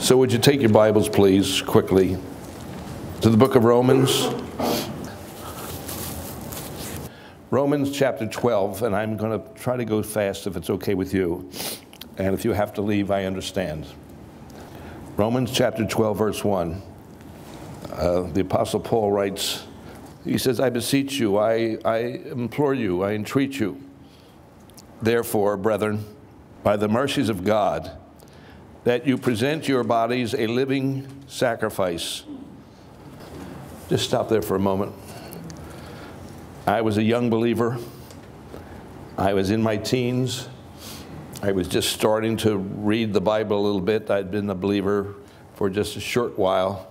So, would you take your Bibles, please, quickly, to the book of Romans? Romans chapter 12, and I'm going to try to go fast if it's okay with you. And if you have to leave, I understand. Romans chapter 12, verse 1. Uh, the Apostle Paul writes, he says, I beseech you, I, I implore you, I entreat you. Therefore, brethren, by the mercies of God, that you present your bodies a living sacrifice. Just stop there for a moment. I was a young believer. I was in my teens. I was just starting to read the Bible a little bit. I'd been a believer for just a short while.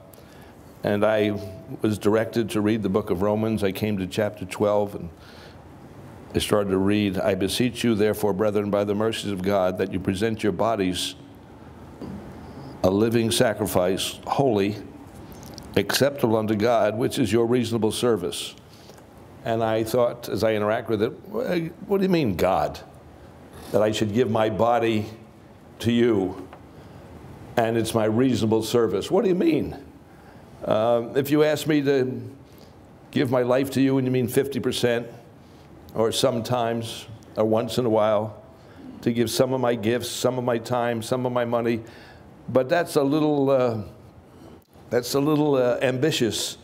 And I was directed to read the book of Romans. I came to chapter 12 and I started to read, I beseech you, therefore, brethren, by the mercies of God, that you present your bodies a living sacrifice, holy, acceptable unto God, which is your reasonable service. And I thought, as I interact with it, what do you mean, God? That I should give my body to you and it's my reasonable service. What do you mean? Uh, if you ask me to give my life to you and you mean 50%, or sometimes, or once in a while, to give some of my gifts, some of my time, some of my money, but that's a little, uh, that's a little uh, ambitious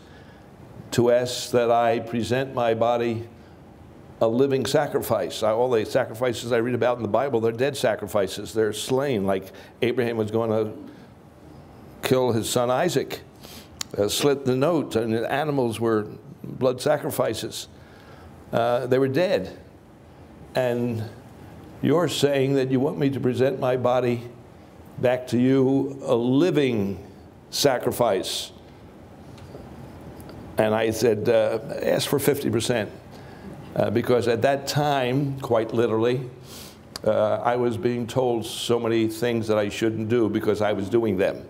to ask that I present my body a living sacrifice. All the sacrifices I read about in the Bible, they're dead sacrifices. They're slain, like Abraham was going to kill his son Isaac, uh, slit the note, and the animals were blood sacrifices. Uh, they were dead. And you're saying that you want me to present my body back to you a living sacrifice. And I said, uh, ask for 50%. Uh, because at that time, quite literally, uh, I was being told so many things that I shouldn't do because I was doing them.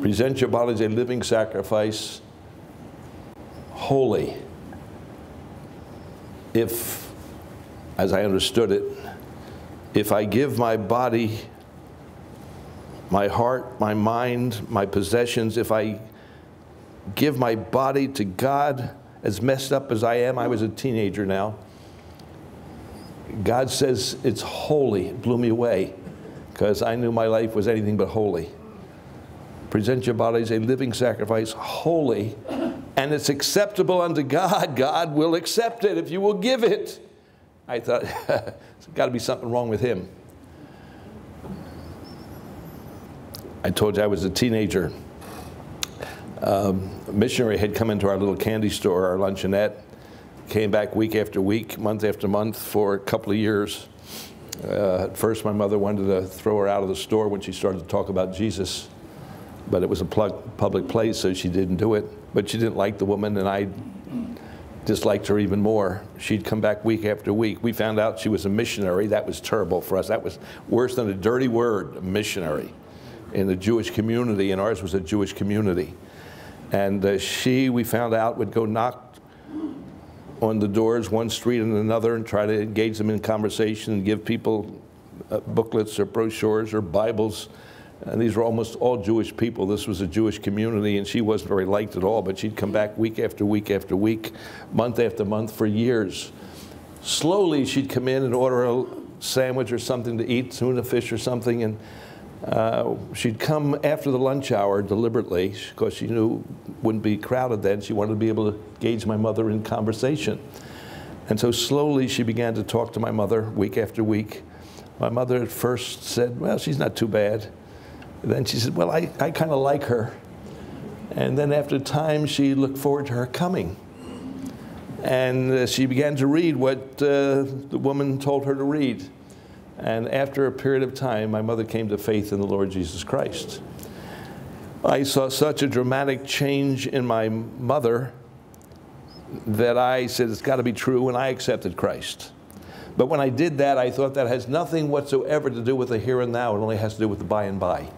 Present your body as a living sacrifice, holy. If, as I understood it, if I give my body my heart, my mind, my possessions, if I give my body to God, as messed up as I am, I was a teenager now. God says it's holy. It blew me away because I knew my life was anything but holy. Present your body as a living sacrifice, holy, and it's acceptable unto God. God will accept it if you will give it. I thought, there's got to be something wrong with him. I told you I was a teenager. Um, a missionary had come into our little candy store, our luncheonette, came back week after week, month after month for a couple of years. Uh, at first, my mother wanted to throw her out of the store when she started to talk about Jesus, but it was a public place, so she didn't do it. But she didn't like the woman, and I disliked her even more. She'd come back week after week. We found out she was a missionary. That was terrible for us. That was worse than a dirty word, a missionary in the Jewish community, and ours was a Jewish community. And uh, she, we found out, would go knock on the doors one street and another and try to engage them in conversation and give people uh, booklets or brochures or Bibles. And these were almost all Jewish people. This was a Jewish community, and she wasn't very liked at all, but she'd come back week after week after week, month after month for years. Slowly, she'd come in and order a sandwich or something to eat, tuna fish or something, and uh, she'd come after the lunch hour deliberately because she knew wouldn't be crowded then. She wanted to be able to gauge my mother in conversation. And so slowly she began to talk to my mother week after week. My mother at first said, well, she's not too bad. then she said, well, I, I kind of like her. And then after a time, she looked forward to her coming. And uh, she began to read what uh, the woman told her to read. And after a period of time, my mother came to faith in the Lord Jesus Christ. I saw such a dramatic change in my mother that I said, it's got to be true, and I accepted Christ. But when I did that, I thought that has nothing whatsoever to do with the here and now. It only has to do with the by and by.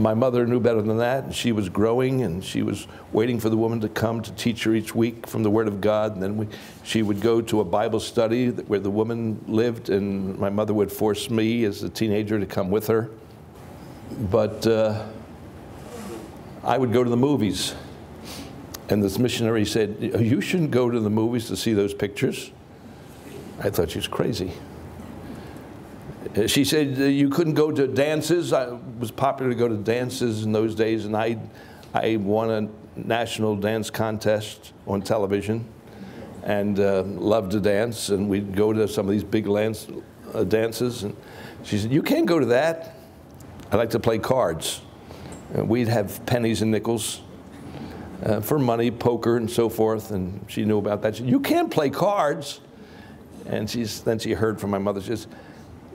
My mother knew better than that. And she was growing and she was waiting for the woman to come to teach her each week from the Word of God. And then we, she would go to a Bible study where the woman lived, and my mother would force me as a teenager to come with her. But uh, I would go to the movies. And this missionary said, You shouldn't go to the movies to see those pictures. I thought she was crazy. She said you couldn't go to dances. I it was popular to go to dances in those days, and I, I won a national dance contest on television, and uh, loved to dance. And we'd go to some of these big dance, uh, dances, and she said, "You can't go to that. I like to play cards." And we'd have pennies and nickels uh, for money, poker, and so forth. And she knew about that. She said, "You can't play cards." And she's, then she heard from my mother. She says,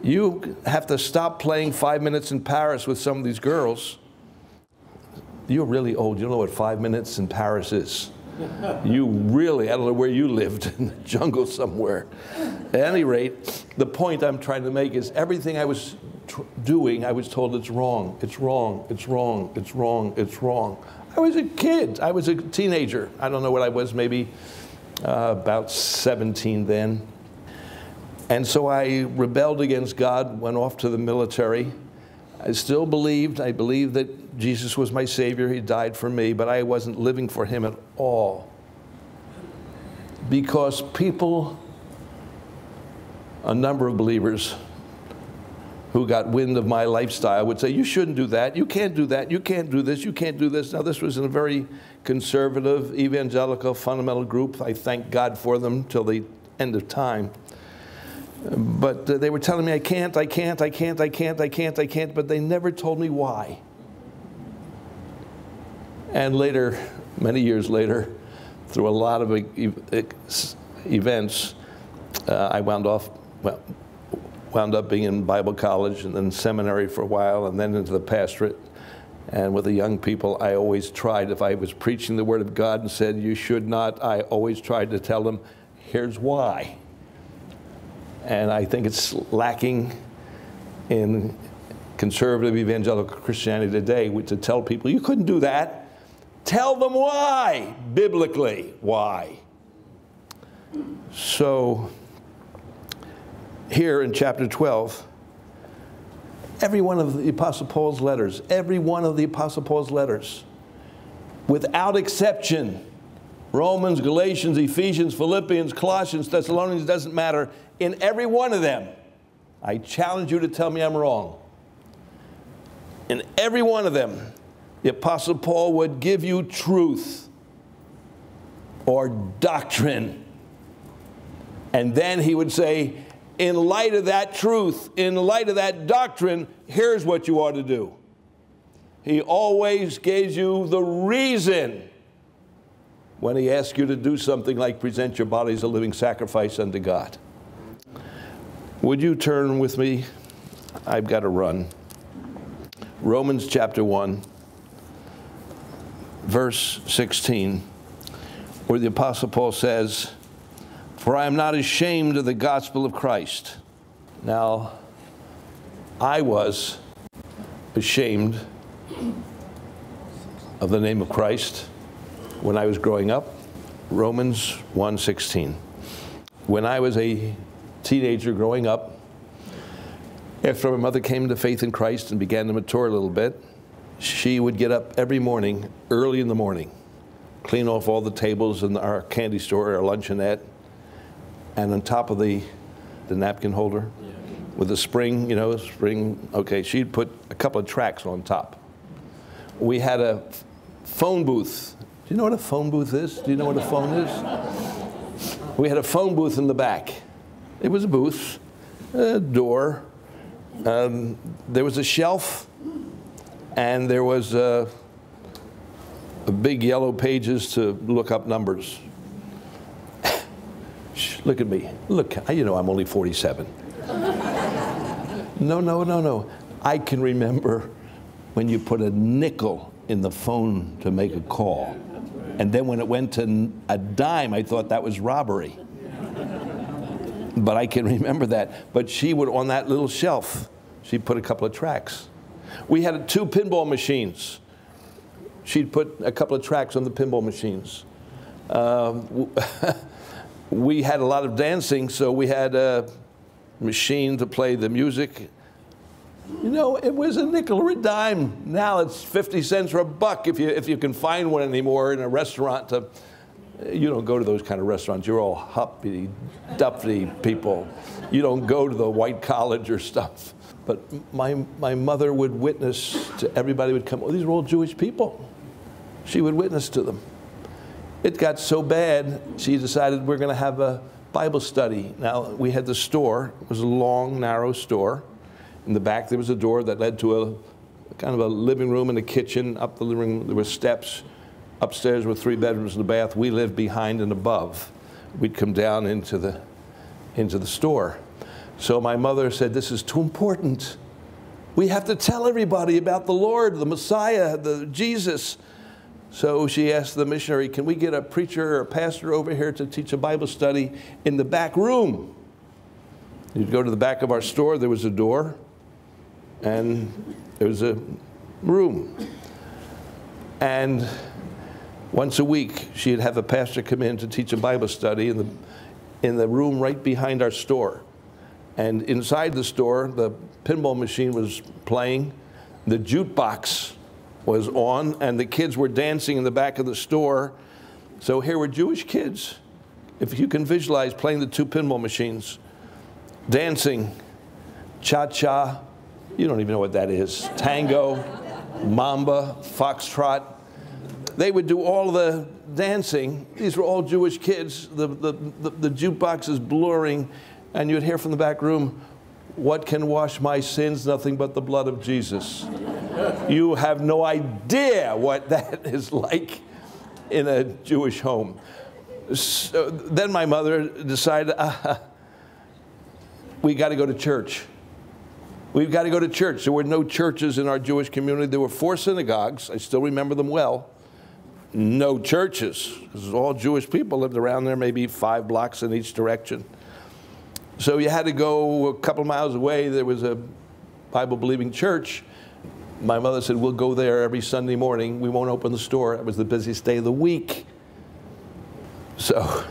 you have to stop playing five minutes in Paris with some of these girls. You're really old. You don't know what five minutes in Paris is. You really, I don't know where you lived, in the jungle somewhere. At any rate, the point I'm trying to make is everything I was doing, I was told it's wrong, it's wrong, it's wrong, it's wrong, it's wrong. I was a kid, I was a teenager. I don't know what I was, maybe uh, about 17 then. And so I rebelled against God, went off to the military. I still believed, I believed that Jesus was my Savior, He died for me, but I wasn't living for Him at all. Because people, a number of believers who got wind of my lifestyle would say, You shouldn't do that, you can't do that, you can't do this, you can't do this. Now, this was in a very conservative, evangelical, fundamental group. I thank God for them till the end of time. But uh, they were telling me, I can't, I can't, I can't, I can't, I can't, I can't, but they never told me why. And later, many years later, through a lot of e- events, uh, I wound off, well, wound up being in Bible college and then seminary for a while and then into the pastorate. And with the young people, I always tried, if I was preaching the Word of God and said, you should not, I always tried to tell them, here's why. And I think it's lacking in conservative evangelical Christianity today to tell people, you couldn't do that. Tell them why, biblically, why. So, here in chapter 12, every one of the Apostle Paul's letters, every one of the Apostle Paul's letters, without exception, Romans, Galatians, Ephesians, Philippians, Colossians, Thessalonians, doesn't matter, in every one of them, I challenge you to tell me I'm wrong. In every one of them, the Apostle Paul would give you truth or doctrine. And then he would say, in light of that truth, in light of that doctrine, here's what you ought to do. He always gives you the reason when he asks you to do something like present your body as a living sacrifice unto God. Would you turn with me? I've got to run. Romans chapter 1, verse 16, where the Apostle Paul says, For I am not ashamed of the gospel of Christ. Now, I was ashamed of the name of Christ when I was growing up. Romans 1:16. When I was a teenager growing up, after my mother came to faith in Christ and began to mature a little bit, she would get up every morning, early in the morning, clean off all the tables in our candy store, our luncheonette, and on top of the, the napkin holder, with a spring, you know, spring, okay, she'd put a couple of tracts on top. We had a phone booth. Do you know what a phone booth is? Do you know what a phone is? We had a phone booth in the back. It was a booth, a door. Um, there was a shelf, and there was a, a big yellow pages to look up numbers. Look at me. Look, you know I'm only 47. No, no, no, no. I can remember when you put a nickel in the phone to make a call. And then when it went to a dime, I thought that was robbery. But I can remember that. But she would, on that little shelf, she put a couple of tracts. We had two pinball machines. She'd put a couple of tracts on the pinball machines. Um, we had a lot of dancing, so we had a machine to play the music You know, it was a nickel or a dime. Now it's 50 cents or a buck if you, if you can find one anymore in a restaurant. To, you don't go to those kind of restaurants. You're all huppy, duffy people. You don't go to the white college or stuff. But my, my mother would witness to everybody would come, oh, these are all Jewish people. She would witness to them. It got so bad, she decided we're going to have a Bible study. Now, we had the store. It was a long, narrow store. In the back, there was a door that led to a kind of a living room and a kitchen. Up the living room, there were steps. Upstairs were three bedrooms and a bath. We lived behind and above. We'd come down into the, into the store. So my mother said, This is too important. We have to tell everybody about the Lord, the Messiah, the Jesus. So she asked the missionary, Can we get a preacher or a pastor over here to teach a Bible study in the back room? You'd go to the back of our store, there was a door, and there was a room. And once a week, she'd have a pastor come in to teach a Bible study in the, in the room right behind our store. And inside the store, the pinball machine was playing, the jukebox was on, and the kids were dancing in the back of the store. So here were Jewish kids, if you can visualize playing the two pinball machines, dancing, cha cha, you don't even know what that is, tango, mambo, foxtrot. They would do all the dancing. These were all Jewish kids. The, the, the, the jukebox is blurring and you'd hear from the back room, What can wash my sins? Nothing but the blood of Jesus. you have no idea what that is like in a Jewish home. So then my mother decided, uh, we got to go to church. We've got to go to church. There were no churches in our Jewish community. There were four synagogues. I still remember them well. No churches, because all Jewish people lived around there, maybe five blocks in each direction. So you had to go a couple miles away. There was a Bible believing church. My mother said, We'll go there every Sunday morning. We won't open the store. It was the busiest day of the week. So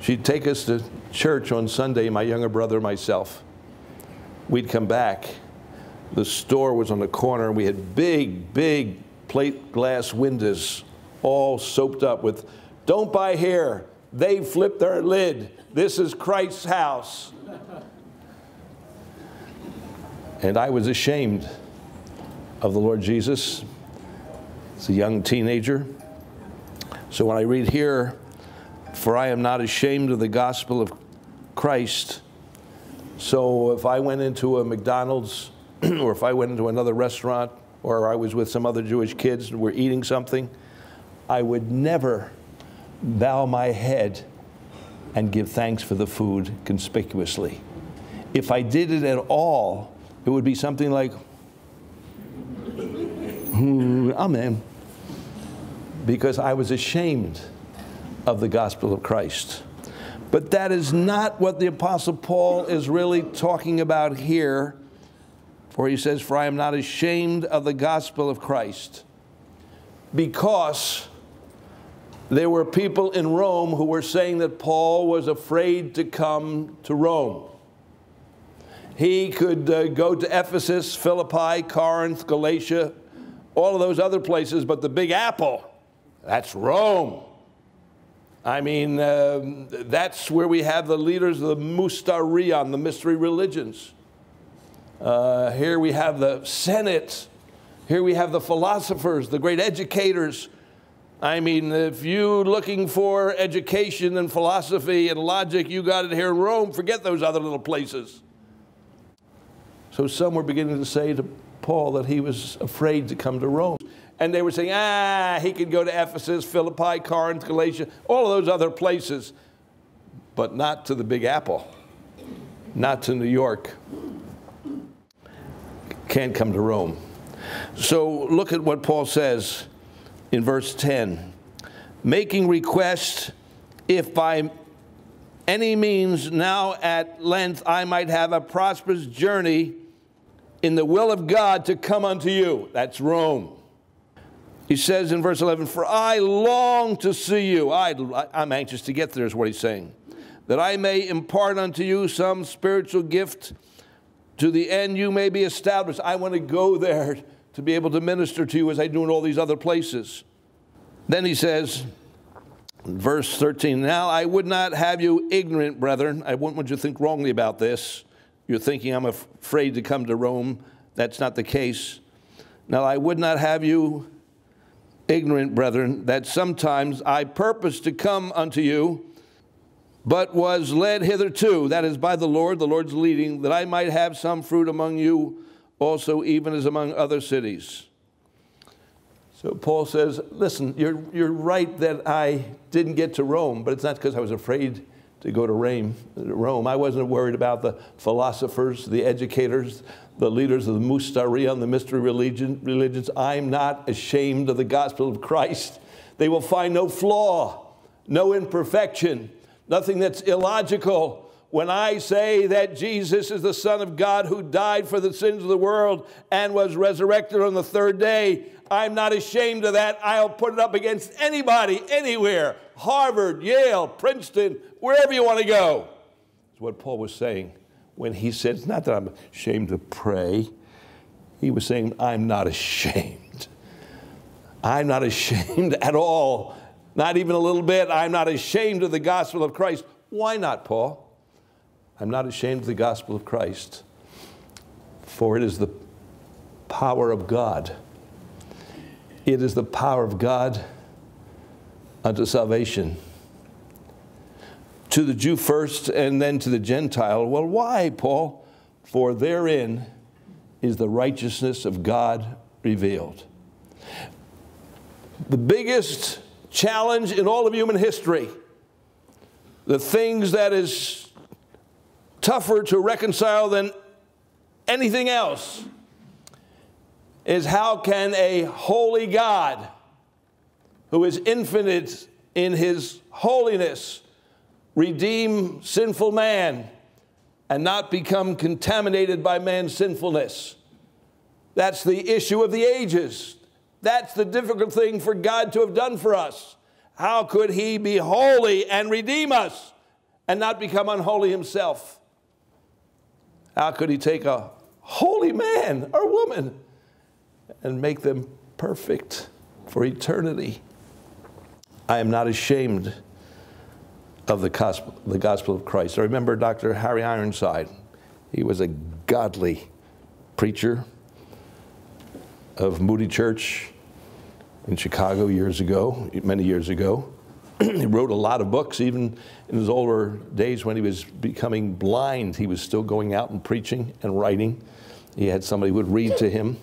she'd take us to church on Sunday, my younger brother myself. We'd come back. The store was on the corner, and we had big, big plate glass windows all soaped up with, Don't buy here. They flipped their lid. This is Christ's house. And I was ashamed of the Lord Jesus as a young teenager. So when I read here, for I am not ashamed of the gospel of Christ. So if I went into a McDonald's or if I went into another restaurant or I was with some other Jewish kids and we're eating something, I would never bow my head and give thanks for the food conspicuously. If I did it at all, it would be something like, hmm, Amen. Because I was ashamed of the gospel of Christ. But that is not what the Apostle Paul is really talking about here, for he says, For I am not ashamed of the gospel of Christ. Because there were people in Rome who were saying that Paul was afraid to come to Rome. He could uh, go to Ephesus, Philippi, Corinth, Galatia, all of those other places, but the Big Apple, that's Rome. I mean, uh, that's where we have the leaders of the Mousterion, the mystery religions. Uh, here we have the Senate. Here we have the philosophers, the great educators. I mean, if you're looking for education and philosophy and logic, you got it here in Rome. Forget those other little places. So some were beginning to say to Paul that he was afraid to come to Rome. And they were saying, ah, he could go to Ephesus, Philippi, Corinth, Galatia, all of those other places, but not to the Big Apple, not to New York. Can't come to Rome. So look at what Paul says in verse 10 making request if by any means now at length I might have a prosperous journey in the will of God to come unto you. That's Rome. He says in verse 11, For I long to see you. I, I'm anxious to get there, is what he's saying. That I may impart unto you some spiritual gift to the end you may be established. I want to go there to be able to minister to you as I do in all these other places. Then he says, verse 13, Now I would not have you ignorant, brethren. I wouldn't want you to think wrongly about this. You're thinking I'm afraid to come to Rome. That's not the case. Now I would not have you ignorant, brethren, that sometimes I purposed to come unto you but was led hitherto, that is by the Lord, the Lord's leading, that I might have some fruit among you also, even as among other cities. So Paul says, Listen, you're, you're right that I didn't get to Rome, but it's not because I was afraid to go to Rome. I wasn't worried about the philosophers, the educators, the leaders of the Moustaria and the mystery religion, religions. I'm not ashamed of the gospel of Christ. They will find no flaw, no imperfection nothing that's illogical. When I say that Jesus is the Son of God who died for the sins of the world and was resurrected on the third day, I'm not ashamed of that. I'll put it up against anybody, anywhere Harvard, Yale, Princeton, wherever you want to go. That's what Paul was saying when he said, It's not that I'm ashamed to pray. He was saying, I'm not ashamed. I'm not ashamed at all not even a little bit. I'm not ashamed of the gospel of Christ. Why not, Paul? I'm not ashamed of the gospel of Christ, for it is the power of God. It is the power of God unto salvation. To the Jew first and then to the Gentile. Well, why, Paul? For therein is the righteousness of God revealed. The biggest challenge in all of human history. The things that is tougher to reconcile than anything else is how can a holy God who is infinite in his holiness redeem sinful man and not become contaminated by man's sinfulness? That's the issue of the ages. That's the difficult thing for God to have done for us. How could He be holy and redeem us and not become unholy Himself? How could He take a holy man or woman and make them perfect for eternity? I am not ashamed of the gospel, the gospel of Christ. I remember Dr. Harry Ironside. He was a godly preacher of Moody Church in Chicago years ago, many years ago. he wrote a lot of books, even in his older days when he was becoming blind, he was still going out and preaching and writing. He had somebody who would read to him.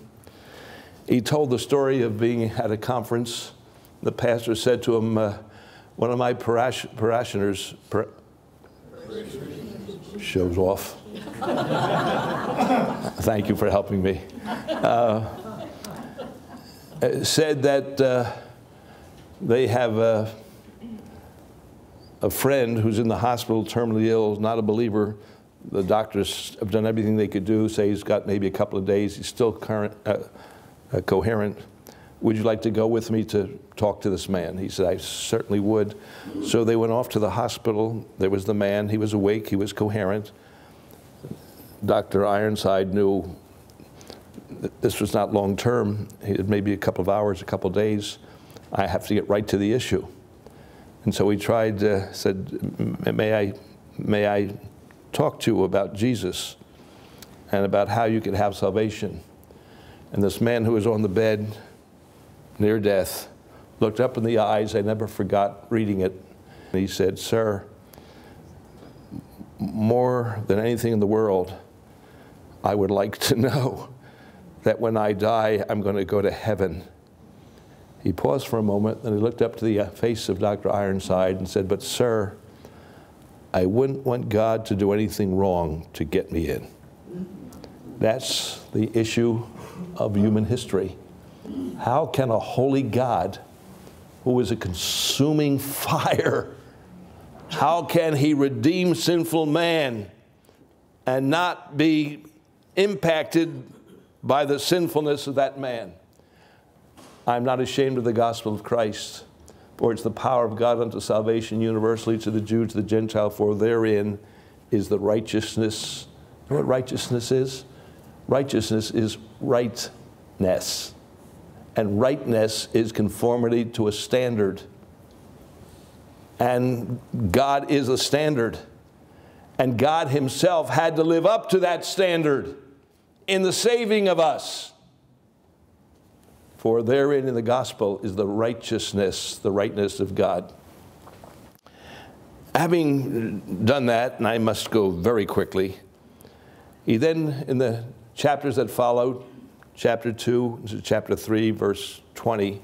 He told the story of being at a conference. The pastor said to him, uh, one of my parishioners par shows off. Thank you for helping me. Uh, uh, said that uh, they have a, a friend who's in the hospital, terminally ill, not a believer. The doctors have done everything they could do, say he's got maybe a couple of days, he's still current, uh, uh, coherent. Would you like to go with me to talk to this man? He said, I certainly would. So they went off to the hospital. There was the man. He was awake. He was coherent. Dr. Ironside knew this was not long term, It may be a couple of hours, a couple of days. I have to get right to the issue. And so he tried, uh, said, may I, may I talk to you about Jesus and about how you could have salvation? And this man who was on the bed near death looked up in the eyes. I never forgot reading it. And he said, Sir, more than anything in the world, I would like to know that when I die, I'm going to go to heaven. He paused for a moment, then he looked up to the uh, face of Dr. Ironside and said, But, sir, I wouldn't want God to do anything wrong to get me in. That's the issue of human history. How can a holy God, who is a consuming fire, how can he redeem sinful man and not be impacted by the sinfulness of that man. I'm not ashamed of the gospel of Christ, for it's the power of God unto salvation universally to the Jew, to the Gentile, for therein is the righteousness You know what righteousness is? Righteousness is rightness. And rightness is conformity to a standard. And God is a standard. And God Himself had to live up to that standard in the saving of us. For therein in the gospel is the righteousness, the rightness of God. Having done that, and I must go very quickly, he then, in the chapters that followed, chapter 2 chapter 3, verse 20,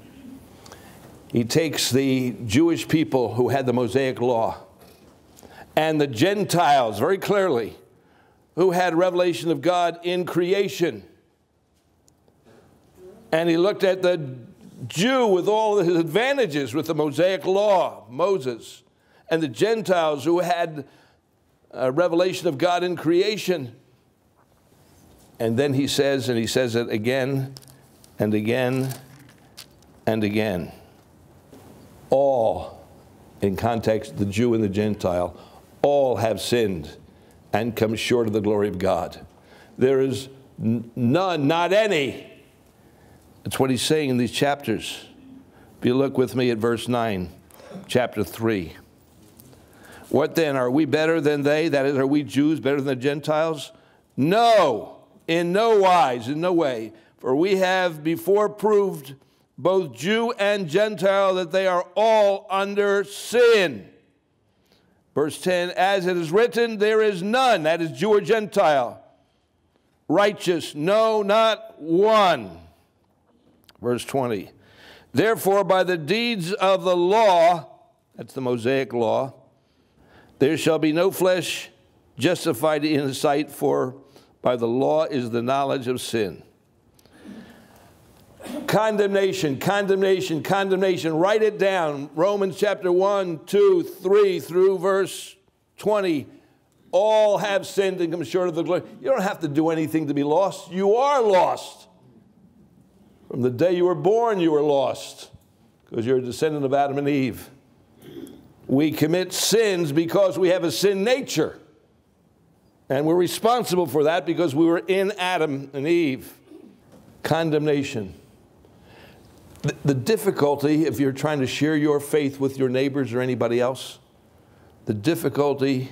he takes the Jewish people who had the Mosaic law and the Gentiles, very clearly, who had revelation of God in creation. And he looked at the Jew with all his advantages with the Mosaic law, Moses, and the Gentiles who had a revelation of God in creation. And then he says, and he says it again and again and again. All, in context, the Jew and the Gentile, all have sinned and come short of the glory of God. There is none, not any. That's what he's saying in these chapters. If you look with me at verse 9, chapter 3. What then? Are we better than they? That is, are we Jews better than the Gentiles? No. In no wise, in no way. For we have before proved, both Jew and Gentile, that they are all under sin. Verse 10 As it is written, there is none, that is Jew or Gentile, righteous, no, not one. Verse 20 Therefore, by the deeds of the law, that's the Mosaic law, there shall be no flesh justified in sight, for by the law is the knowledge of sin. Condemnation, condemnation, condemnation. Write it down. Romans chapter 1, 2, 3 through verse 20. All have sinned and come short of the glory. You don't have to do anything to be lost. You are lost. From the day you were born, you were lost because you're a descendant of Adam and Eve. We commit sins because we have a sin nature. And we're responsible for that because we were in Adam and Eve. Condemnation. The, the difficulty, if you're trying to share your faith with your neighbors or anybody else, the difficulty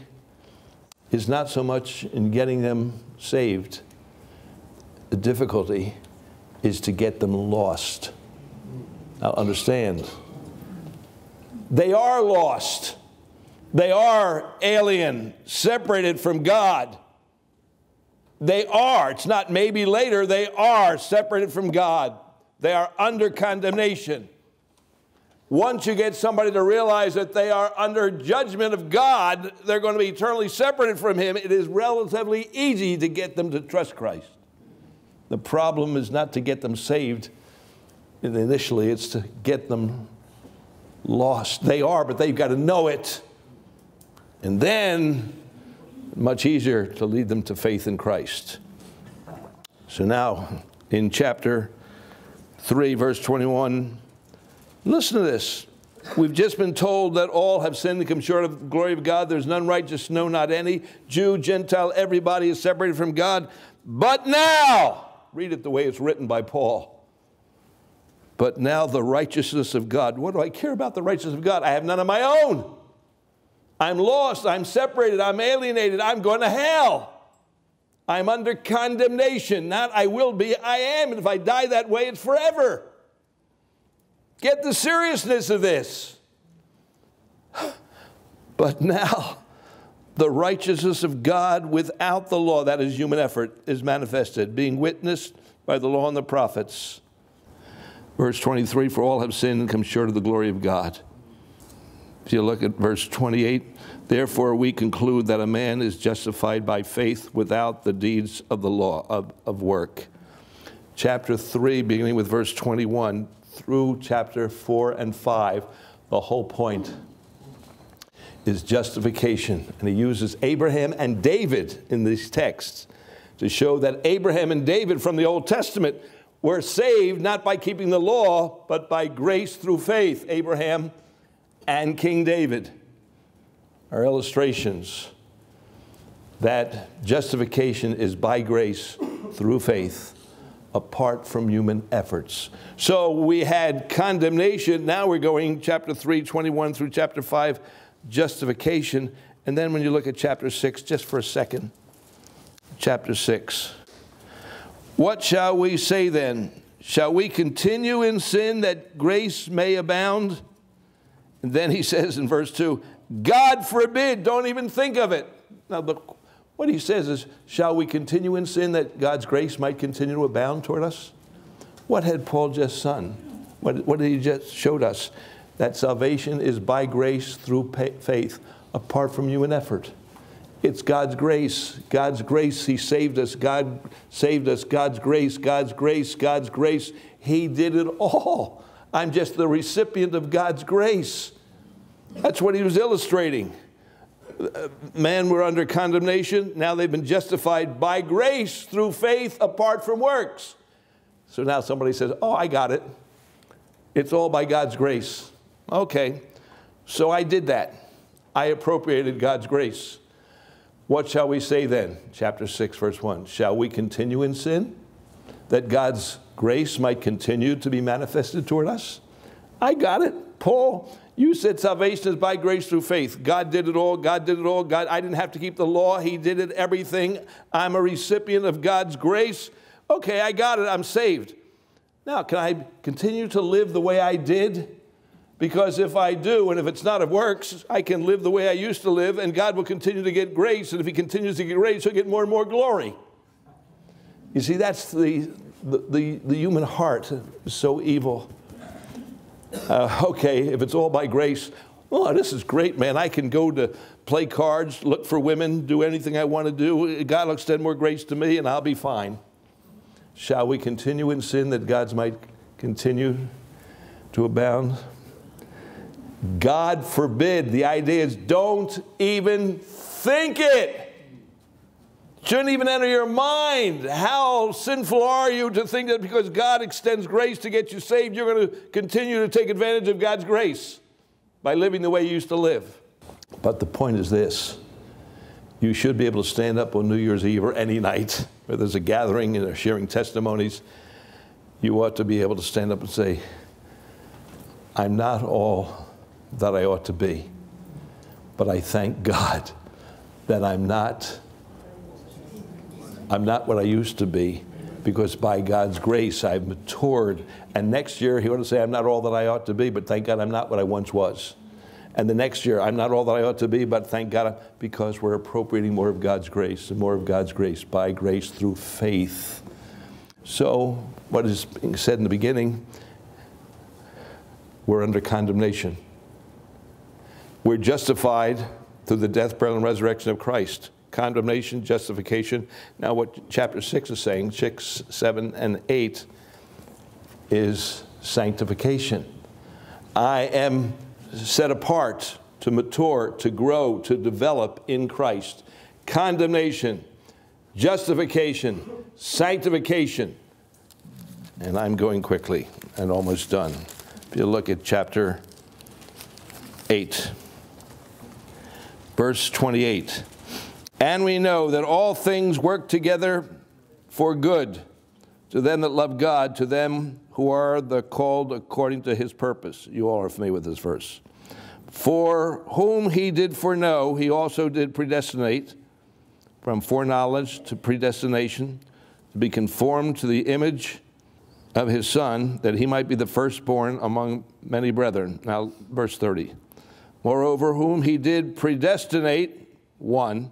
is not so much in getting them saved. The difficulty is to get them lost. Now, understand, they are lost. They are alien, separated from God. They are. It's not maybe later. They are separated from God. They are under condemnation. Once you get somebody to realize that they are under judgment of God, they're going to be eternally separated from Him. It is relatively easy to get them to trust Christ. The problem is not to get them saved initially, it's to get them lost. They are, but they've got to know it. And then, much easier to lead them to faith in Christ. So now, in chapter 3, verse 21, listen to this. We've just been told that all have sinned and come short of the glory of God. There's none righteous, no, not any. Jew, Gentile, everybody is separated from God. But now, read it the way it's written by Paul. But now the righteousness of God. What do I care about the righteousness of God? I have none of my own. I'm lost. I'm separated. I'm alienated. I'm going to hell. I'm under condemnation. Not I will be, I am. And if I die that way, it's forever. Get the seriousness of this. But now, the righteousness of God without the law, that is human effort, is manifested, being witnessed by the law and the prophets. Verse 23 For all have sinned and come short of the glory of God. If you look at verse 28, therefore we conclude that a man is justified by faith without the deeds of the law of, of work. Chapter 3, beginning with verse 21 through chapter 4 and 5, the whole point is justification. And he uses Abraham and David in these texts to show that Abraham and David from the Old Testament were saved not by keeping the law, but by grace through faith. Abraham and King David are illustrations that justification is by grace through faith apart from human efforts. So we had condemnation. Now we're going chapter 3, 21 through chapter 5, justification. And then when you look at chapter 6, just for a second, chapter 6. What shall we say then? Shall we continue in sin that grace may abound? And then he says in verse 2, God forbid, don't even think of it. Now, look, what he says is, shall we continue in sin that God's grace might continue to abound toward us? What had Paul just done? What, what did he just showed us? That salvation is by grace through faith, apart from human effort. It's God's grace. God's grace. He saved us. God saved us. God's grace. God's grace. God's grace. He did it all. I'm just the recipient of God's grace. That's what he was illustrating uh, men were under condemnation. Now they've been justified by grace through faith apart from works. So now somebody says, Oh, I got it. It's all by God's grace. Okay, so I did that. I appropriated God's grace. What shall we say then? Chapter 6, verse 1. Shall we continue in sin that God's grace might continue to be manifested toward us? I got it. Paul you said salvation is by grace through faith. God did it all. God did it all. God, I didn't have to keep the law. He did it everything. I'm a recipient of God's grace. Okay, I got it. I'm saved. Now, can I continue to live the way I did? Because if I do, and if it's not of works, I can live the way I used to live, and God will continue to get grace. And if He continues to get grace, He'll get more and more glory. You see, that's the, the, the, human heart is so evil uh, okay, if it's all by grace, oh, this is great, man. I can go to play cards, look for women, do anything I want to do. God will extend more grace to me, and I'll be fine. Shall we continue in sin that God's might continue to abound? God forbid. The idea is don't even think it. Shouldn't even enter your mind. How sinful are you to think that because God extends grace to get you saved, you're going to continue to take advantage of God's grace by living the way you used to live? But the point is this you should be able to stand up on New Year's Eve or any night where there's a gathering and they're sharing testimonies. You ought to be able to stand up and say, I'm not all that I ought to be, but I thank God that I'm not I'm not what I used to be because by God's grace I've matured. And next year, he ought to say, I'm not all that I ought to be, but thank God I'm not what I once was. And the next year, I'm not all that I ought to be, but thank God because we're appropriating more of God's grace and more of God's grace by grace through faith. So, what is being said in the beginning, we're under condemnation. We're justified through the death, burial, and resurrection of Christ condemnation, justification. Now, what chapter 6 is saying, 6, 7, and 8, is sanctification. I am set apart to mature, to grow, to develop in Christ. Condemnation, justification, sanctification. And I'm going quickly and almost done. If you look at chapter 8, verse 28. And we know that all things work together for good to them that love God, to them who are the called according to his purpose. You all are familiar with this verse. For whom he did foreknow, he also did predestinate from foreknowledge to predestination to be conformed to the image of his son, that he might be the firstborn among many brethren. Now, verse 30. Moreover, whom he did predestinate, one,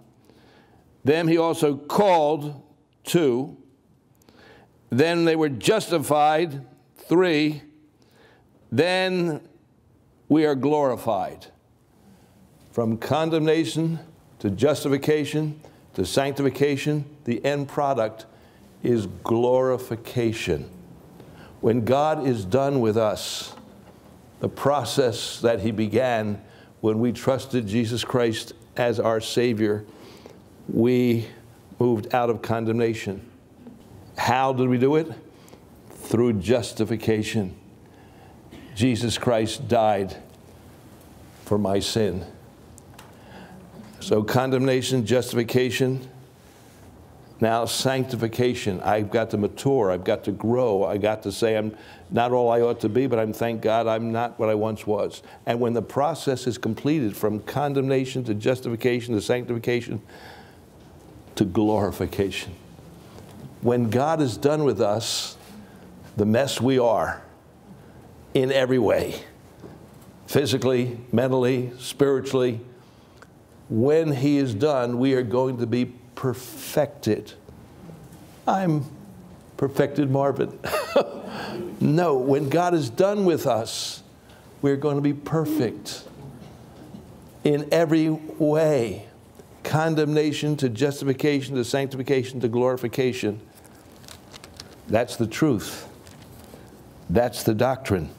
them he also called, two. Then they were justified, three. Then we are glorified. From condemnation to justification to sanctification, the end product is glorification. When God is done with us, the process that He began when we trusted Jesus Christ as our Savior we moved out of condemnation. How did we do it? Through justification. Jesus Christ died for my sin. So condemnation, justification, now sanctification. I've got to mature. I've got to grow. I've got to say I'm not all I ought to be, but I'm thank God I'm not what I once was. And when the process is completed from condemnation to justification to sanctification to glorification, when God is done with us, the mess we are in every way physically, mentally, spiritually, when He is done, we are going to be perfected. I'm perfected Marvin. no, when God is done with us, we're going to be perfect in every way condemnation to justification to sanctification to glorification. That's the truth. That's the doctrine.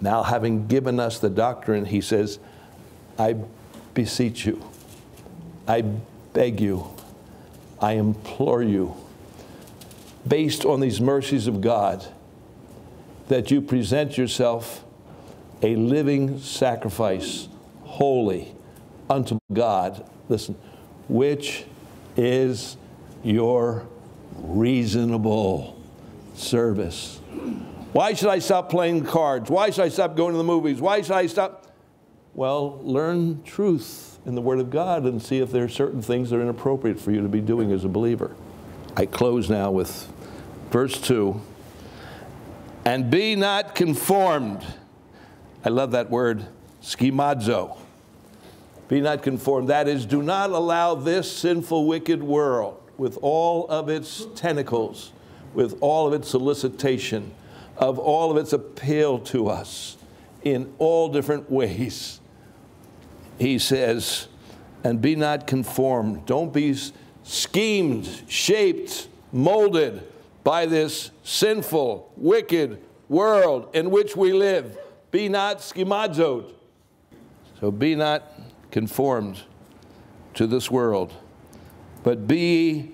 Now, having given us the doctrine, he says, I beseech you, I beg you, I implore you, based on these mercies of God, that you present yourself a living sacrifice, holy unto God. Listen, which is your reasonable service. Why should I stop playing cards? Why should I stop going to the movies? Why should I stop? Well, learn truth in the Word of God and see if there are certain things that are inappropriate for you to be doing as a believer. I close now with verse 2 and be not conformed. I love that word, schemazo. Be not conformed. That is, do not allow this sinful, wicked world with all of its tentacles, with all of its solicitation, of all of its appeal to us in all different ways. He says, and be not conformed. Don't be schemed, shaped, molded by this sinful, wicked world in which we live. Be not schemazoed. So be not conformed to this world, but be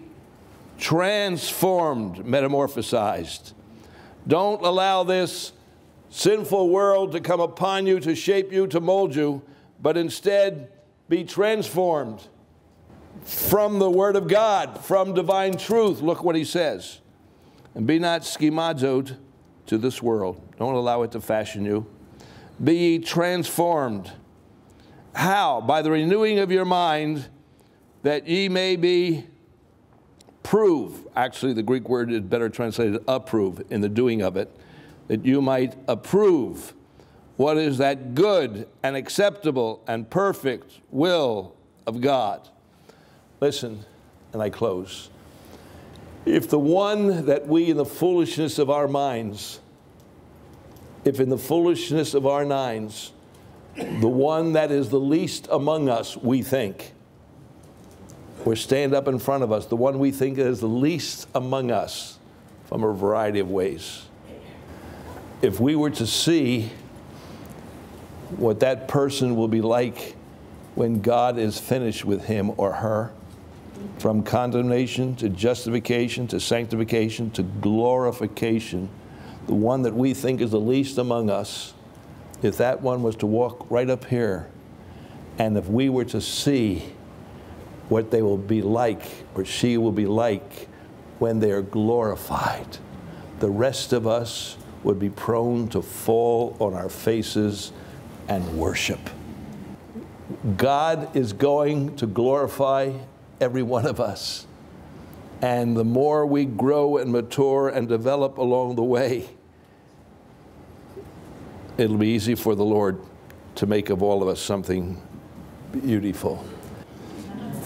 transformed, metamorphosized. Don't allow this sinful world to come upon you to shape you, to mold you, but instead be transformed from the Word of God, from divine truth. Look what he says. And be not schemazoed to this world. Don't allow it to fashion you. Be transformed. How? By the renewing of your mind, that ye may be prove. Actually, the Greek word is better translated approve in the doing of it, that you might approve what is that good and acceptable and perfect will of God. Listen, and I close. If the one that we, in the foolishness of our minds, if in the foolishness of our minds, the one that is the least among us, we think, or stand up in front of us, the one we think is the least among us from a variety of ways. If we were to see what that person will be like when God is finished with him or her, from condemnation to justification to sanctification to glorification, the one that we think is the least among us, if that one was to walk right up here, and if we were to see what they will be like, or she will be like, when they are glorified. The rest of us would be prone to fall on our faces and worship. God is going to glorify every one of us. And the more we grow and mature and develop along the way, it'll be easy for the Lord to make of all of us something beautiful.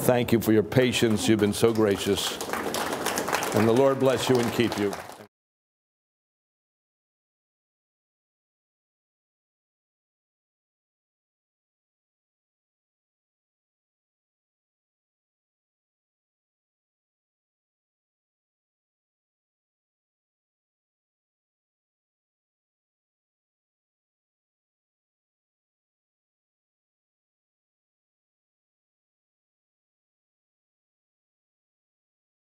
Thank you for your patience. You've been so gracious. And the Lord bless you and keep you.